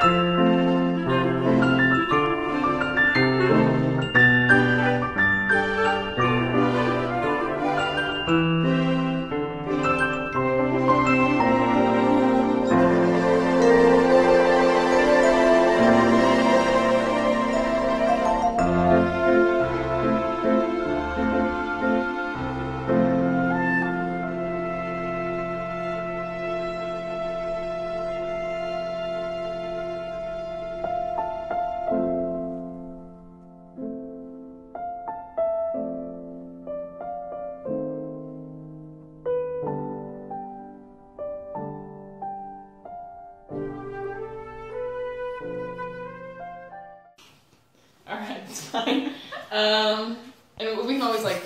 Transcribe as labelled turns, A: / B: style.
A: thank you fine. Um, and we can always like